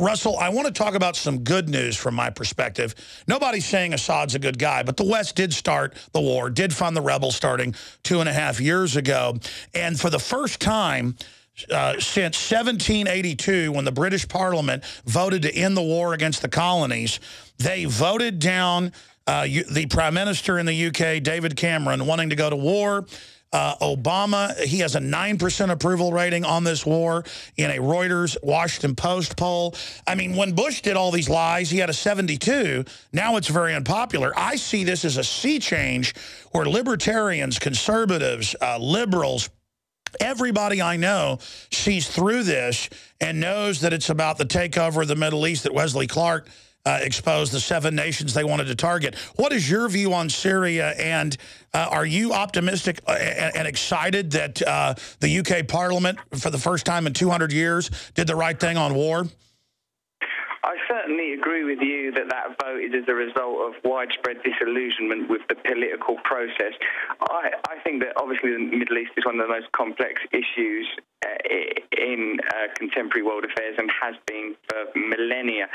Russell, I want to talk about some good news from my perspective. Nobody's saying Assad's a good guy, but the West did start the war, did fund the rebels starting two and a half years ago. And for the first time, uh, since 1782, when the British Parliament voted to end the war against the colonies, they voted down uh, the Prime Minister in the UK, David Cameron, wanting to go to war. Uh, Obama, he has a 9% approval rating on this war in a Reuters Washington Post poll. I mean, when Bush did all these lies, he had a 72. Now it's very unpopular. I see this as a sea change where libertarians, conservatives, uh, liberals, Everybody I know sees through this and knows that it's about the takeover of the Middle East that Wesley Clark uh, exposed, the seven nations they wanted to target. What is your view on Syria, and uh, are you optimistic uh, and, and excited that uh, the UK Parliament, for the first time in 200 years, did the right thing on war? I certainly agree with you that that vote is a result of widespread disillusionment with the political process. I, I think that obviously the Middle East is one of the most complex issues uh, in uh, contemporary world affairs and has been for millennia.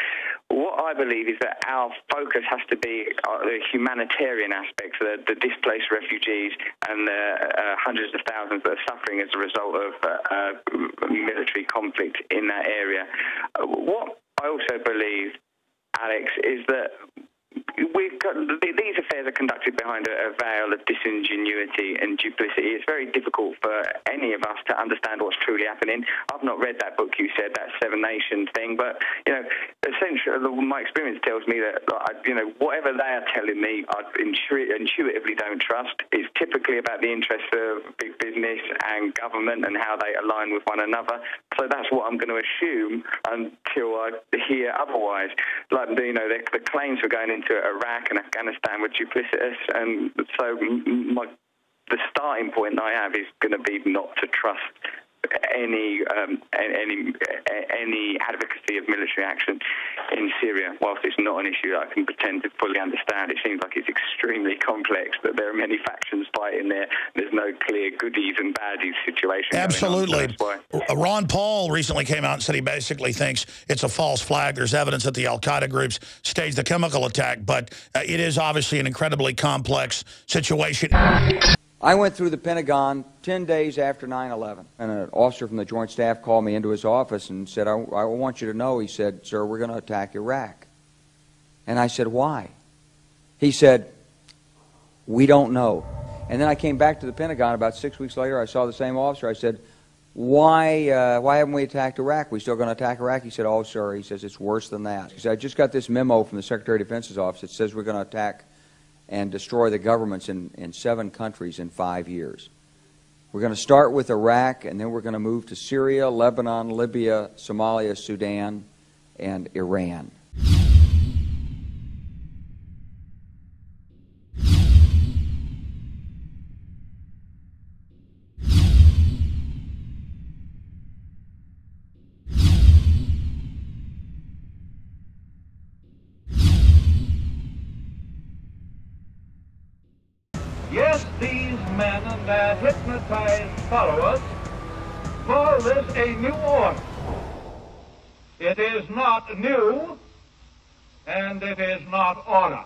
What I believe is that our focus has to be uh, the humanitarian aspects, the, the displaced refugees and the uh, hundreds of thousands that are suffering as a result of uh, uh, military conflict in that area. what I also believe, Alex, is that these affairs are conducted behind a, a, veil of disingenuity and duplicity. It's very difficult for any of us to understand what's truly happening. I've not read that book you said, that Seven Nations thing, but you know, essentially, my experience tells me that you know whatever they are telling me, I intuitively don't trust. It's typically about the interests of big business and government and how they align with one another. So that's what I'm going to assume until I hear otherwise. Like you know, the, the claims for going into Iraq and Afghanistan were duplicitous, and so my the starting point I have is going to be not to trust any um, any any advocacy of military action in Syria. Whilst it's not an issue that I can pretend to fully understand, it seems like it's extremely complex. That there are many factions fighting there. There's no clear goodies and baddies situation. Absolutely. Ron Paul recently came out and said he basically thinks it's a false flag. There's evidence that the Al Qaeda groups staged the chemical attack, but uh, it is obviously an incredibly complex situation. I went through the Pentagon 10 days after 9-11, and an officer from the Joint Staff called me into his office and said, I, I want you to know, he said, sir, we're going to attack Iraq. And I said, why? He said, we don't know. And then I came back to the Pentagon about six weeks later. I saw the same officer. I said, why, uh, why haven't we attacked Iraq? We still going to attack Iraq? He said, oh, sir. He says, it's worse than that. He said, I just got this memo from the Secretary of Defense's office. It says we're going to attack and destroy the governments in, in seven countries in five years. We're going to start with Iraq, and then we're going to move to Syria, Lebanon, Libya, Somalia, Sudan, and Iran. Yes, these men and their hypnotized followers call this a new order. It is not new, and it is not order.